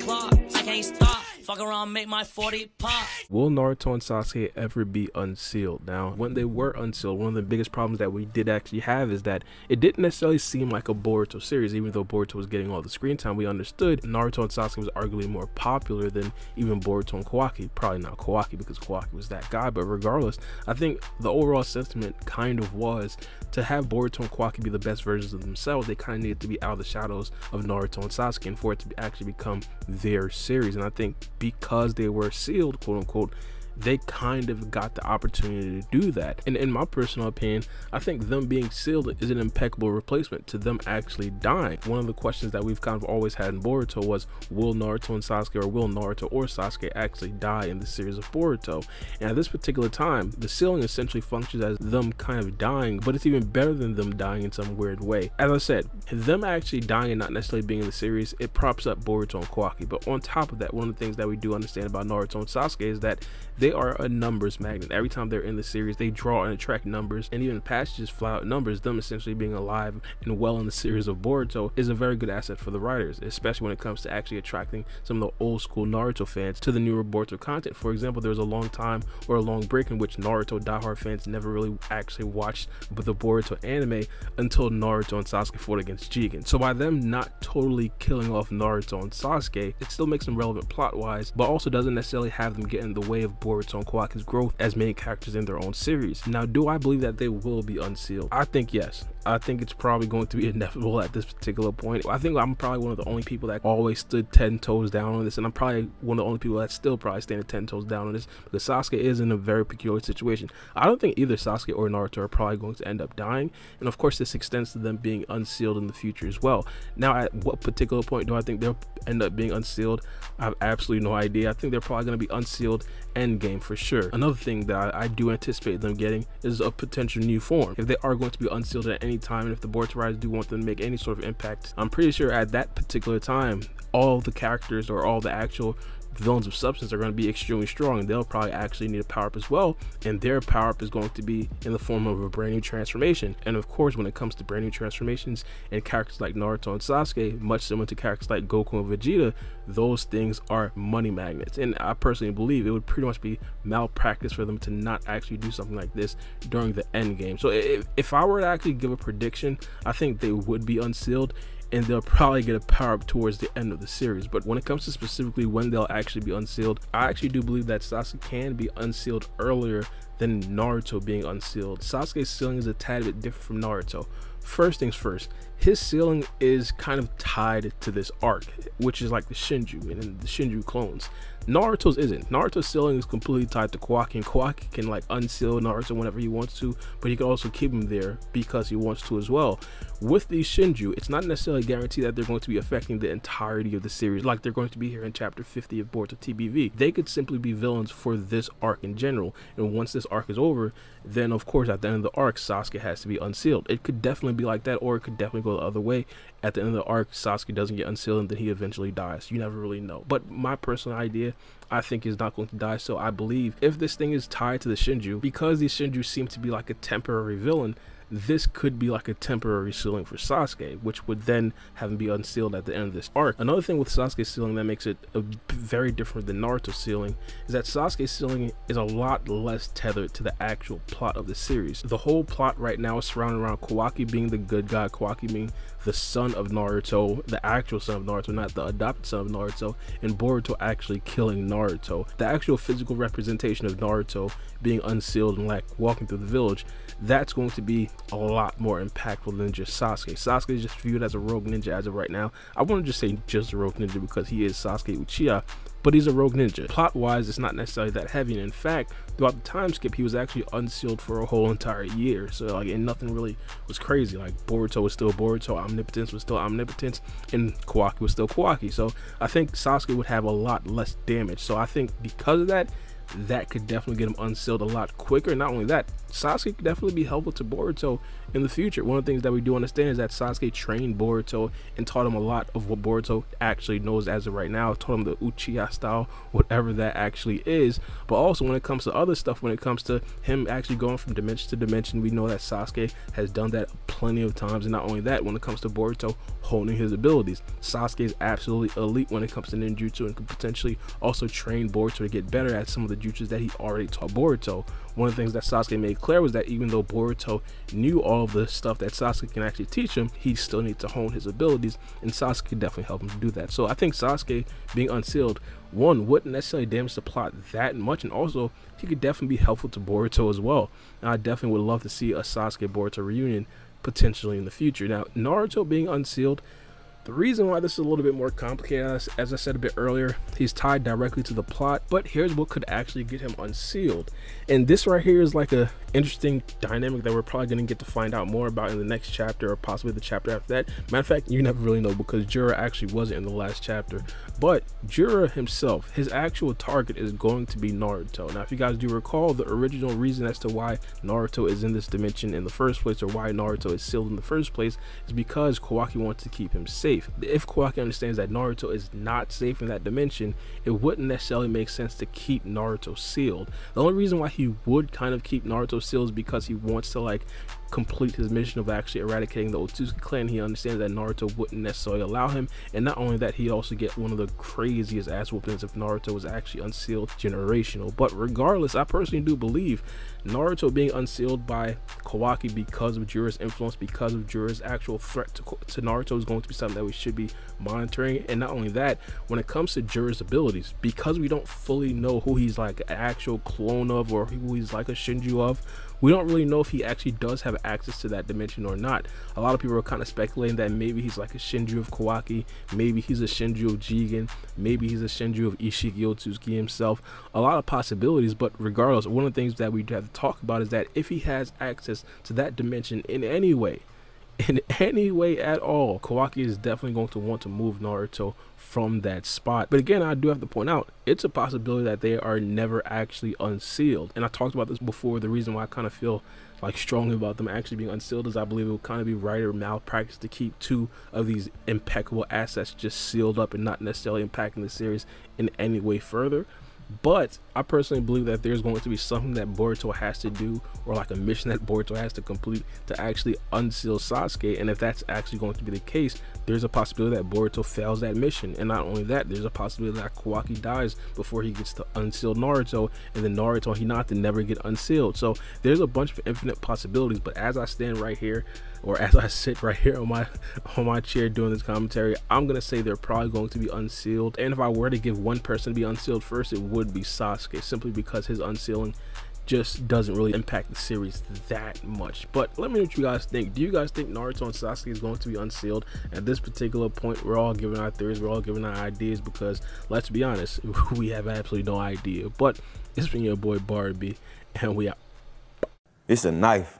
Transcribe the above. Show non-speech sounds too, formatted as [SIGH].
clock. I can't stop. Fuck around, make my 40 pop. Will Naruto and Sasuke ever be unsealed? Now, when they were unsealed, one of the biggest problems that we did actually have is that it didn't necessarily seem like a Boruto series, even though Boruto was getting all the screen time. We understood Naruto and Sasuke was arguably more popular than even Boruto and Kawaki. Probably not Kawaki because Kawaki was that guy, but regardless, I think the overall sentiment kind of was to have Boruto and Kawaki be the best versions of themselves, they kind of needed to be out of the shadows of Naruto and Sasuke and for it to actually become their series. And I think because they were sealed, quote unquote, they kind of got the opportunity to do that. And in my personal opinion, I think them being sealed is an impeccable replacement to them actually dying. One of the questions that we've kind of always had in Boruto was, will Naruto and Sasuke or will Naruto or Sasuke actually die in the series of Boruto? And at this particular time, the sealing essentially functions as them kind of dying, but it's even better than them dying in some weird way. As I said, them actually dying and not necessarily being in the series, it props up Boruto and Kawaki. But on top of that, one of the things that we do understand about Naruto and Sasuke is that they are a numbers magnet. Every time they're in the series, they draw and attract numbers, and even passages fly out numbers. Them essentially being alive and well in the series of Boruto is a very good asset for the writers, especially when it comes to actually attracting some of the old school Naruto fans to the newer Boruto content. For example, there was a long time or a long break in which Naruto diehard fans never really actually watched the Boruto anime until Naruto and Sasuke fought against Jigen. So by them not totally killing off Naruto and Sasuke, it still makes them relevant plot wise, but also doesn't necessarily have them get in the way of Boruto and Kawaki's growth as main characters in their own series. Now, do I believe that they will be unsealed? I think yes. I think it's probably going to be [LAUGHS] inevitable at this particular point. I think I'm probably one of the only people that always stood 10 toes down on this, and I'm probably one of the only people that still probably stand 10 toes down on this because Sasuke is in a very peculiar situation. I don't think either Sasuke or Naruto are probably going to end up dying, and of course, this extends to them being unsealed in the future as well. Now, at what particular point do I think they'll end up being unsealed? I have absolutely no idea. I think they're probably going to be unsealed endgame for sure. Another thing that I, I do anticipate them getting is a potential new form. If they are going to be unsealed at any time, and if the Boruto writers do want them to make any sort of impact, I'm pretty sure at that particular time, all the characters or all the actual villains of substance are going to be extremely strong and they'll probably actually need a power up as well and their power up is going to be in the form of a brand new transformation. And of course when it comes to brand new transformations and characters like Naruto and Sasuke much similar to characters like Goku and Vegeta those things are money magnets. And I personally believe it would pretty much be malpractice for them to not actually do something like this during the end game. So if, if I were to actually give a prediction I think they would be unsealed and they'll probably get a power up towards the end of the series. But when it comes to specifically when they'll actually be unsealed, I actually do believe that Sasuke can be unsealed earlier than Naruto being unsealed. Sasuke's sealing is a tad bit different from Naruto. First things first, his sealing is kind of tied to this arc, which is like the Shinju and the Shinju clones. Naruto's isn't. Naruto's sealing is completely tied to Kawaki, and Kawaki can like unseal Naruto whenever he wants to, but he can also keep him there because he wants to as well. With these Shinju, it's not necessarily guaranteed that they're going to be affecting the entirety of the series, like they're going to be here in chapter 50 of Boruto TBV. They could simply be villains for this arc in general, and once this arc is over, then of course at the end of the arc, Sasuke has to be unsealed. It could definitely be like that, or it could definitely go the other way. At the end of the arc, Sasuke doesn't get unsealed, and then he eventually dies. You never really know. But my personal idea I think is not going to die. So I believe if this thing is tied to the Shinju, because these Shinju seem to be like a temporary villain, this could be like a temporary sealing for Sasuke, which would then have him be unsealed at the end of this arc. Another thing with Sasuke sealing that makes it a, very different than Naruto sealing is that Sasuke sealing is a lot less tethered to the actual plot of the series. The whole plot right now is surrounded around Kawaki being the good guy, Kawaki being the son of Naruto, the actual son of Naruto, not the adopted son of Naruto, and Boruto actually killing Naruto. The actual physical representation of Naruto being unsealed and like walking through the village, that's going to be a lot more impactful than just Sasuke. Sasuke is just viewed as a rogue ninja as of right now. I want to just say just a rogue ninja because he is Sasuke Uchiha, but he's a rogue ninja. Plot wise, it's not necessarily that heavy. And in fact, throughout the time skip, he was actually unsealed for a whole entire year. So like, and nothing really was crazy. Like Boruto was still Boruto, Omnipotence was still Omnipotence, and Kawaki was still Kawaki. So I think Sasuke would have a lot less damage. So I think because of that, that could definitely get him unsealed a lot quicker. Not only that, Sasuke could definitely be helpful to Boruto in the future. One of the things that we do understand is that Sasuke trained Boruto and taught him a lot of what Boruto actually knows as of right now. Taught him the Uchiha style, whatever that actually is. But also when it comes to other stuff, when it comes to him actually going from dimension to dimension, we know that Sasuke has done that plenty of times. And not only that, when it comes to Boruto honing his abilities, Sasuke is absolutely elite when it comes to ninjutsu and could potentially also train Boruto to get better at some of the jutsus that he already taught Boruto. One of the things that Sasuke made clear was that even though Boruto knew all of the stuff that Sasuke can actually teach him, he still needs to hone his abilities, and Sasuke definitely help him to do that. So I think Sasuke being unsealed, one, wouldn't necessarily damage the plot that much, and also he could definitely be helpful to Boruto as well. And I definitely would love to see a Sasuke Boruto reunion potentially in the future. Now, Naruto being unsealed the reason why this is a little bit more complicated, as, I said a bit earlier, he's tied directly to the plot, but here's what could actually get him unsealed. And this right here is like a interesting dynamic that we're probably going to get to find out more about in the next chapter or possibly the chapter after that. Matter of fact, you never really know because Jura actually wasn't in the last chapter. But Jura himself, his actual target is going to be Naruto. Now, if you guys do recall, the original reason as to why Naruto is in this dimension in the first place or why Naruto is sealed in the first place is because Kawaki wants to keep him safe. If Kawaki understands that Naruto is not safe in that dimension, it wouldn't necessarily make sense to keep Naruto sealed. The only reason why he would kind of keep Naruto seals because he wants to like complete his mission of actually eradicating the Otsutsuki clan. He understands that Naruto wouldn't necessarily allow him, and not only that, he also get one of the craziest ass whoopings if Naruto was actually unsealed generational. But regardless, I personally do believe Naruto being unsealed by Kawaki because of Jiraiya's influence, because of Jiraiya's actual threat to, to Naruto is going to be something that we should be monitoring. And not only that, when it comes to Jiraiya's abilities, because we don't fully know who he's like an actual clone of or who he's like a Shinju of, we don't really know if he actually does have access to that dimension or not. A lot of people are kind of speculating that maybe he's like a Shinju of Kawaki, maybe he's a Shinju of Jigen, maybe he's a Shinju of Ishiki Otsutsuki himself. A lot of possibilities, but regardless, one of the things that we have to talk about is that if he has access to that dimension in any way, in any way at all, Kawaki is definitely going to want to move Naruto from that spot. But again, I do have to point out, it's a possibility that they are never actually unsealed. And I talked about this before. The reason why I kind of feel like strongly about them actually being unsealed is I believe it would kind of be writer malpractice to keep two of these impeccable assets just sealed up and not necessarily impacting the series in any way further. But I personally believe that there's going to be something that Boruto has to do, or like a mission that Boruto has to complete to actually unseal Sasuke. And if that's actually going to be the case, there's a possibility that Boruto fails that mission. And not only that, there's a possibility that Kawaki dies before he gets to unseal Naruto, and then Naruto Hinata never get unsealed. So there's a bunch of infinite possibilities. But as I stand right here, or as I sit right here on my on my chair doing this commentary, I'm gonna say they're probably going to be unsealed. And if I were to give one person to be unsealed first, it would be Sasuke, simply because his unsealing just doesn't really impact the series that much. But let me know what you guys think. Do you guys think Naruto and Sasuke is going to be unsealed? At this particular point, we're all giving our theories, we're all giving our ideas because let's be honest, [LAUGHS] we have absolutely no idea. But it's been your boy Baara B, and we out. It's a knife.